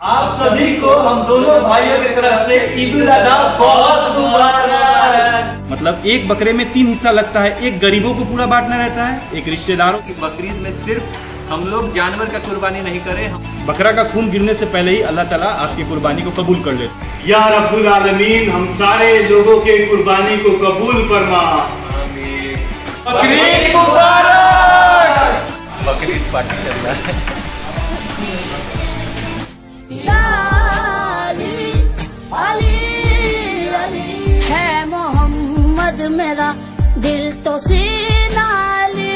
आप सभी को हम दोनों भाइयों की तरफ़ से ईद उल अजहा बहुत मुबारक। मतलब एक बकरे में तीन हिस्सा लगता है एक गरीबों को पूरा बांटना रहता है एक रिश्तेदारों की बकरीद में सिर्फ़ हम लोग जानवर का कुर्बानी नहीं करें हम बकरा का खून गिरने से पहले ही अल्लाह ताला आपकी कुर्बानी को कबूल कर ले या रब्बुल आलमीन हम सारे लोगों के कुर्बानी को कबूल फरमा। बकरीद मुबारक। बकरीद पार्टी चल रहा है। मेरा दिल तो सीना अली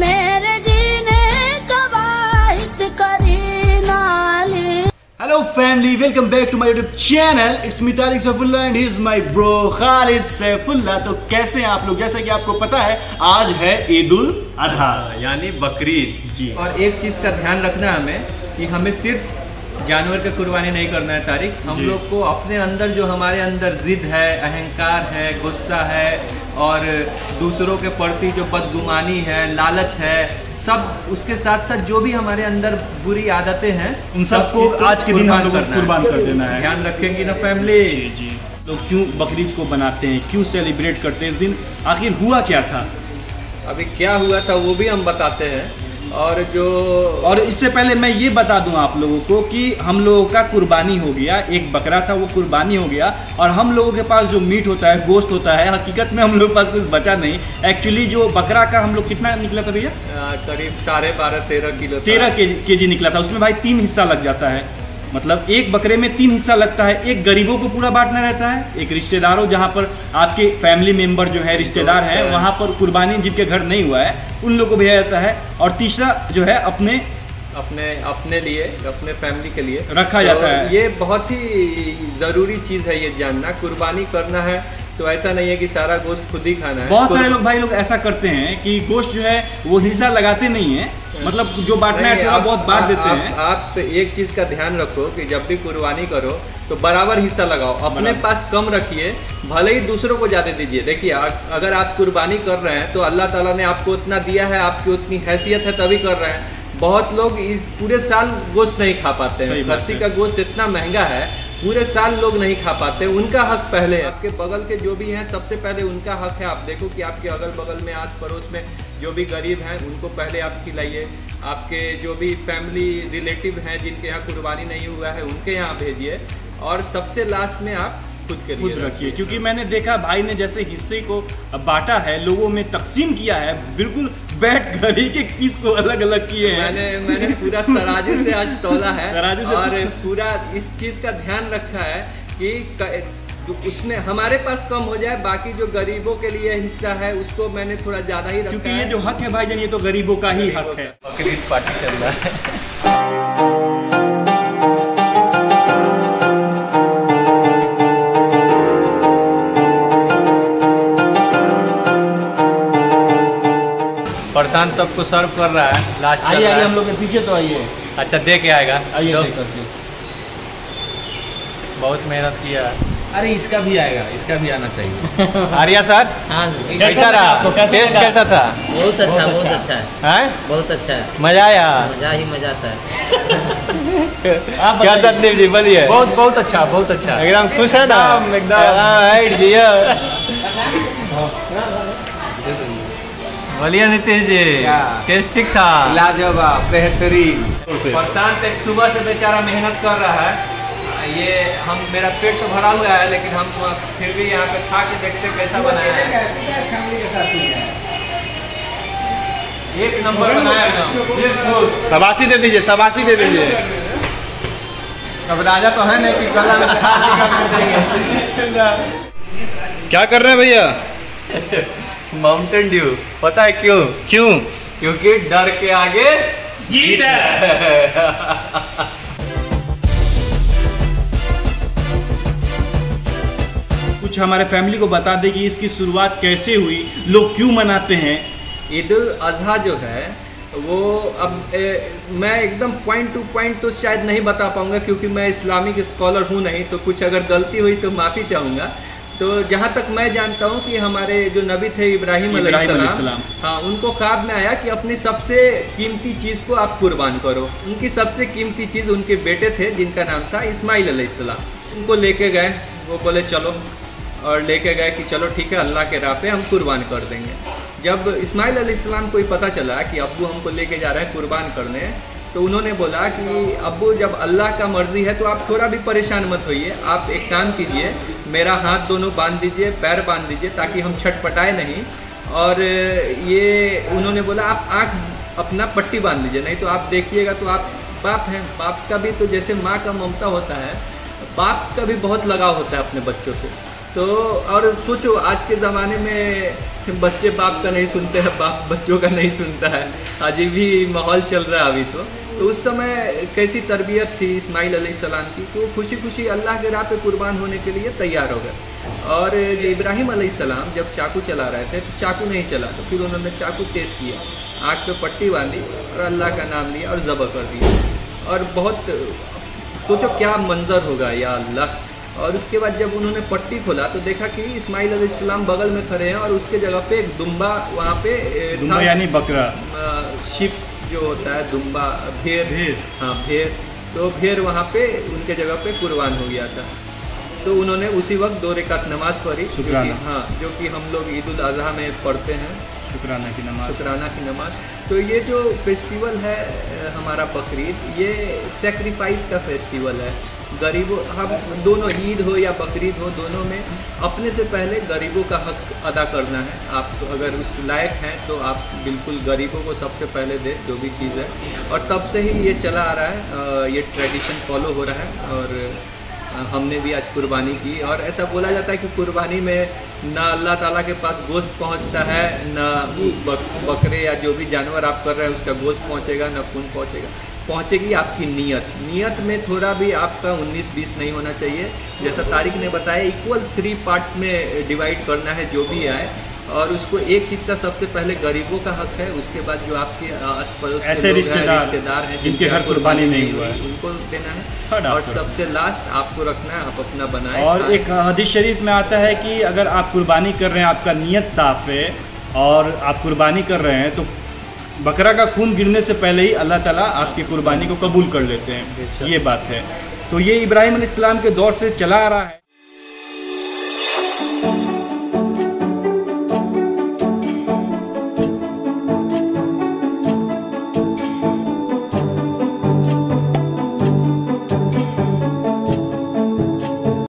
मेरे जीने का वाहिद Kareena Ali hello family welcome back to my YouTube channel it's me Tariq Saifullah and he is my bro Khalid Saifullah तो कैसे हैं आप लोग? जैसा कि आपको पता है आज है ईद उल अजहा यानी बकरीद। जी। और एक चीज़ का ध्यान रखना है हमें कि हमें सिर्फ़ जानवर का कुर्बानी नहीं करना है तारिक हम लोग को अपने अंदर जो हमारे अंदर जिद है अहंकार है गुस्सा है और दूसरों के प्रति जो बदगुमानी है लालच है सब उसके साथ साथ जो भी हमारे अंदर बुरी आदतें हैं उन सबको को आज के दिन हम कुर्बान लोगों है। कुर्बान कर देना है। ध्यान रखेंगे ना फैमिली जी जी। लोग क्यों बकरीद को बनाते हैं क्यों सेलिब्रेट करते हैं इस दिन? आखिर हुआ क्या था? अभी क्या हुआ था वो भी हम बताते हैं। और जो और इससे पहले मैं ये बता दूँ आप लोगों को कि हम लोगों का कुर्बानी हो गया एक बकरा था वो कुर्बानी हो गया और हम लोगों के पास जो मीट होता है गोश्त होता है हकीकत में हम लोग के पास कुछ बचा नहीं। एक्चुअली जो बकरा का हम लोग कितना निकला था भैया? करीब साढ़े बारह तेरह किलो। तेरह के जी निकला था उसमें भाई तीन हिस्सा लग जाता है। मतलब एक बकरे में तीन हिस्सा लगता है एक गरीबों को पूरा बांटना रहता है एक रिश्तेदारों जहाँ पर आपके फैमिली मेंबर जो है रिश्तेदार हैं वहाँ पर कुर्बानी जिनके घर नहीं हुआ है उन लोगों को भेजा जाता है और तीसरा जो है अपने अपने अपने लिए अपने फैमिली के लिए। रखा जाता है। ये बहुत ही ज़रूरी चीज़ है ये जानना कुर्बानी करना है तो ऐसा नहीं है कि सारा गोश्त खुद ही खाना है। बहुत सारे लोग भाई लोग ऐसा करते हैं कि गोश्त जो है वो हिस्सा लगाते नहीं है मतलब जो बांटना है थोड़ा आप- बहुत बांट देते आप, हैं। आप एक चीज़ का ध्यान रखो कि जब भी कुर्बानी करो तो बराबर हिस्सा लगाओ। अपने पास कम रखिए भले ही दूसरों को ज़्यादा दीजिए। देखिए अगर आप कुर्बानी कर रहे हैं तो अल्लाह ताला ने आपको उतना दिया है आपकी उतनी हैसियत है तभी कर रहे हैं। बहुत लोग इस पूरे साल गोश्त नहीं खा पाते हैं। खस्सी का गोश्त इतना महँगा है पूरे साल लोग नहीं खा पाते उनका हक पहले है। आपके बगल के जो भी हैं सबसे पहले उनका हक है। आप देखो कि आपके अगल बगल में आस पड़ोस में जो भी गरीब हैं उनको पहले आप खिलाइए। आपके जो भी फैमिली रिलेटिव हैं जिनके यहाँ कुर्बानी नहीं हुआ है उनके यहाँ भेजिए। और सबसे लास्ट में आप खुद के खुद रखिए। क्योंकि मैंने देखा भाई ने जैसे हिस्से को बांटा है लोगों में तकसीम किया है बिल्कुल बैठ घड़ी ही के पीस को अलग अलग किए हैं। मैंने मैंने पूरा तराजू से आज तोला है तराजू से- और पूरा इस चीज़ का ध्यान रखा है कि क- तो उसमें हमारे पास कम हो जाए बाकी जो गरीबों के लिए हिस्सा है उसको मैंने थोड़ा ज़्यादा ही रखा क्योंकि ये जो हक है भाई जान ये तो गरीबों का ही हक है। बकरीद पार्टी चल रहा है। प्रशांत सबको सर्व कर रहा है लास्ट आइए आइए हम लोग के पीछे तो आइए। अच्छा दे के आएगा। आइए करके। बहुत मेहनत किया है। अरे इसका भी आएगा इसका भी आना चाहिए। आर्या सर? हाँ कैसा? रहा? टेस्ट कैसा था? बहुत अच्छा बहुत बहुत अच्छा। अच्छा। है? बहुत अच्छा। है मज़ा आया? मज़ा ही मज़ा आता है। क्या। तकलीफ़ जी बोलिए। बहुत बहुत अच्छा बहुत अच्छा। एकदम खुश है ना? एकदम, बोलिए नीतीश जी क्या? टेस्ट ठीक था? लाजवाब बेहतरीन। प्रशांत एक सुबह से बेचारा मेहनत कर रहा है। ये हम मेरा पेट तो भरा हुआ है लेकिन हम फिर भी यहाँ पे खा के देखते कैसा बनाया है। एक नंबर बनाया एकदम। सबासी दे दीजिए सबासी दे दीजिए। अब राजा तो है नहीं कि गला में क्या कर रहे हैं भैया? माउंटेन ड्यू पता है क्यों? क्यों? क्योंकि डर के आगे जीत है। कुछ हमारे फैमिली को बता दे कि इसकी शुरुआत कैसे हुई लोग क्यों मनाते हैं। ईद उल अजहा जो है वो अब ए, मैं एकदम पॉइंट टू पॉइंट तो शायद नहीं बता पाऊँगा क्योंकि मैं इस्लामिक स्कॉलर हूँ नहीं तो कुछ अगर गलती हुई तो माफ़ी चाहूँगा। तो जहाँ तक मैं जानता हूँ कि हमारे जो नबी थे इब्राहिम अलैहिस्सलाम। हाँ उनको ख्वाब में आया कि अपनी सबसे कीमती चीज़ को आप कुर्बान करो। उनकी सबसे कीमती चीज़ उनके बेटे थे जिनका नाम था इस्माइल अलैहिस्सलाम। उनको लेके गए वो बोले चलो। और लेके गए कि चलो ठीक है अल्लाह के राह पे हम कुर्बान कर देंगे। जब इस्माइल अलैहिस्सलाम को पता चला कि अब्बू हमको लेके जा रहे हैं कुर्बान करने तो उन्होंने बोला कि अब्बू जब अल्लाह का मर्ज़ी है तो आप थोड़ा भी परेशान मत होइए। आप एक काम कीजिए मेरा हाथ दोनों बाँध दीजिए, पैर बाँध दीजिए ताकि हम छटपटाए नहीं। और ये उन्होंने बोला, आप आँख अपना पट्टी बाँध लीजिए, नहीं तो आप देखिएगा तो आप बाप हैं। बाप का भी तो जैसे माँ का ममता होता है, बाप का भी बहुत लगाव होता है अपने बच्चों से। तो और सोचो, आज के ज़माने में बच्चे बाप का नहीं सुनते हैं, बाप बच्चों का नहीं सुनता है। अजीब ही माहौल चल रहा है अभी तो। तो उस समय कैसी तरबियत थी इस्माइल अलैहिस्सलाम की? तो खुशी खुशी अल्लाह के राह पे कुर्बान होने के लिए तैयार हो गए। और इब्राहिम अलैहिस्सलाम जब चाकू चला रहे थे तो चाकू नहीं चला तो फिर उन्होंने चाकू तेज किया। आँख पे पट्टी बांधी और अल्लाह का नाम लिया और ज़बह कर दिया। और बहुत सोचो तो क्या मंजर होगा या अल्लाह। और उसके बाद जब उन्होंने पट्टी खोला तो देखा कि इस्माइल अलैहिस्सलाम बगल में खड़े हैं और उसके जगह पे एक दुम्बा वहाँ पे दुम्बा यानी बकरा। शिप जो होता है दुम्बा भेड़ भेड़। हाँ भेड़ तो भेड़ वहाँ पे उनके जगह पे कुर्बान हो गया था। तो उन्होंने उसी वक्त दो रेखा नमाज़ पढ़ी शुक्राना। हाँ जो कि हम लोग ईद उल अजहा में पढ़ते हैं। शुक्राना की नमाज़। शुक्राना की नमाज़। तो ये जो फेस्टिवल है हमारा बकरीद, ये सेक्रीफाइस का फेस्टिवल है। गरीबों, हम दोनों ईद हो या बकरीद हो, दोनों में अपने से पहले गरीबों का हक अदा करना है। आप तो अगर उस लायक हैं तो आप बिल्कुल गरीबों को सबसे पहले दें, जो भी चीज़ है। और तब से ही ये चला आ रहा है ये ट्रेडिशन फॉलो हो रहा है। और हमने भी आज कुर्बानी की और ऐसा बोला जाता है कि कुर्बानी में ना अल्लाह ताला के पास गोश्त पहुँचता है ना बक, बकरे या जो भी जानवर आप कर रहे हैं उसका गोश्त पहुंचेगा ना खून पहुंचेगा। पहुंचेगी आपकी नीयत। नीयत में थोड़ा भी आपका 19-20 नहीं होना चाहिए। जैसा तारिक ने बताया इक्वल थ्री पार्ट्स में डिवाइड करना है जो भी आए। और उसको एक हिस्सा सबसे पहले गरीबों का हक है उसके बाद जो आपके आस पड़ोस ऐसे रिश्तेदार रिश्तेदार हैं जिनके घर कुर्बानी नहीं हुआ है। उनको देना है। और सबसे लास्ट आपको रखना है आप अपना बनाए। और एक हदीस शरीफ में आता है कि अगर आप कुर्बानी कर रहे हैं आपका नीयत साफ़ है और आप कुर्बानी कर रहे हैं तो बकरा का खून गिरने से पहले ही अल्लाह ताला आपकी कुर्बानी को कबूल कर लेते हैं। ये बात है। तो ये इब्राहिम अलैहिस्सलाम के दौर से चला आ रहा है।